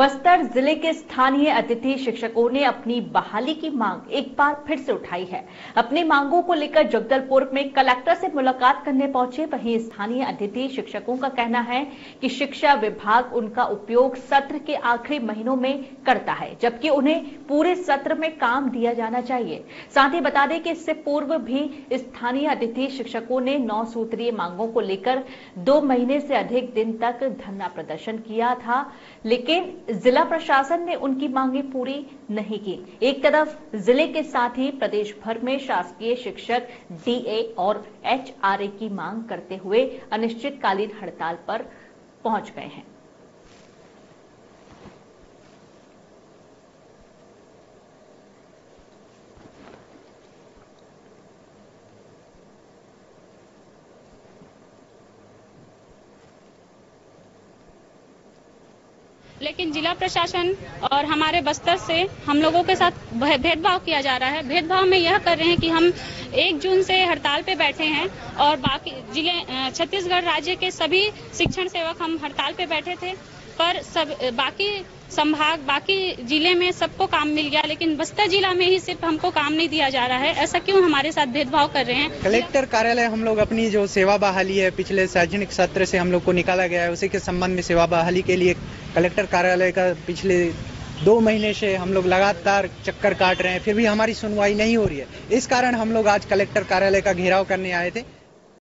बस्तर ज़िले के स्थानीय अतिथि शिक्षकों ने अपनी बहाली की मांग एक बार फिर से उठाई है। अपनी मांगों को लेकर जगदलपुर में कलेक्टर से मुलाकात करने पहुँचे, वहीं स्थानीय अतिथि शिक्षकों का कहना है कि शिक्षा विभाग उनका उपयोग सत्र के आखिरी महीनों में करता है, जबकि उन्हें पूरे सत्र में काम दिया जाना चाहिए। साथ ही बता दें कि इससे पूर्व भी स्थानीय अतिथि शिक्षकों ने नौ सूत्रीय मांगों को लेकर दो महीने से अधिक दिन तक धरना प्रदर्शन किया था, लेकिन जिला प्रशासन ने उनकी मांगे पूरी नहीं की। एक तरफ़ ज़िले के साथ ही प्रदेश भर में शासकीय शिक्षक, डीए और एचआरए की मांग करते हुए अनिश्चितकालीन हड़ताल पर पहुँच गए हैं। लेकिन जिला प्रशासन और हमारे बस्तर से हम लोगों के साथ भेदभाव किया जा रहा है। भेदभाव में यह कर रहे हैं कि हम एक जून से हड़ताल पे बैठे हैं और बाकी ज़िले छत्तीसगढ़ राज्य के सभी शिक्षण सेवक हम हड़ताल पे बैठे थे, पर सब, बाकी संभाग, बाकी ज़िले में सबको काम मिल गया, लेकिन बस्तर जिला में ही सिर्फ़ हमको काम नहीं दिया जा रहा है। ऐसा क्यों हमारे साथ भेदभाव कर रहे हैं? कलेक्टर कार्यालय हम लोग अपनी जो सेवा बहाली है, पिछले सार्वजनिक सत्र से हम लोग को निकाला गया है, उसी के संबंध में सेवा बहाली के लिए कलेक्टर कार्यालय का पिछले दो महीने से हम लोग लगातार चक्कर काट रहे हैं, फिर भी हमारी सुनवाई नहीं हो रही है। इस कारण हम लोग आज कलेक्टर कार्यालय का घेराव करने आए थे।